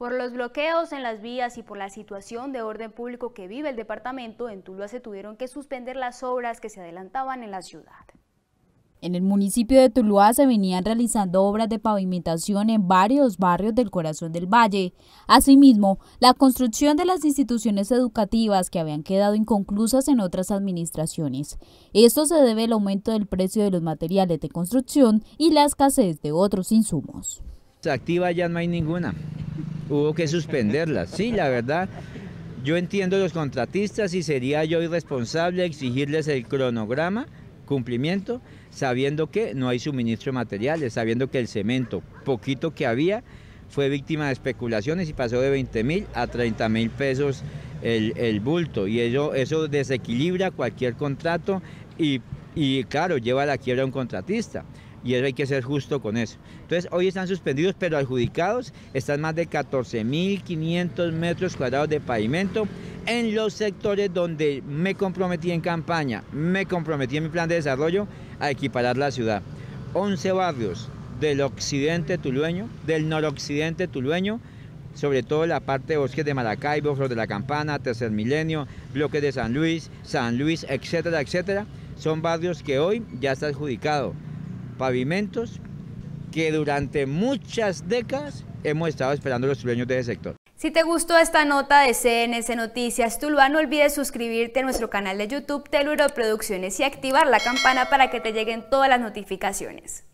Por los bloqueos en las vías y por la situación de orden público que vive el departamento, en Tuluá se tuvieron que suspender las obras que se adelantaban en la ciudad. En el municipio de Tuluá se venían realizando obras de pavimentación en varios barrios del corazón del valle. Asimismo, la construcción de las instituciones educativas que habían quedado inconclusas en otras administraciones. Esto se debe al aumento del precio de los materiales de construcción y la escasez de otros insumos. Activa ya no hay ninguna hubo que suspenderlas. Sí, la verdad, yo entiendo los contratistas y sería yo irresponsable exigirles el cronograma, cumplimiento, sabiendo que no hay suministro de materiales, sabiendo que el cemento, poquito que había, fue víctima de especulaciones y pasó de 20 mil a 30 mil pesos el, bulto. Y eso, eso desequilibra cualquier contrato y, y claro, lleva a la quiebra a un contratista y eso hay que ser justo con eso. Entonces, hoy están suspendidos, pero adjudicados están más de 14.500 metros cuadrados de pavimento en los sectores donde me comprometí en campaña, me comprometí en mi plan de desarrollo a equiparar la ciudad. 11 barrios del occidente tulueño, del noroccidente tulueño, sobre todo la parte de bosques de Maracaibo, Flor de la Campana, Tercer Milenio, bloques de San Luis, San Luis, etcétera, etcétera, son barrios que hoy ya está adjudicado pavimentos que durante muchas décadas hemos estado esperando los dueños de ese sector. Si te gustó esta nota de CNS Noticias Tuluá, no olvides suscribirte a nuestro canal de YouTube Teluro Producciones y activar la campana para que te lleguen todas las notificaciones.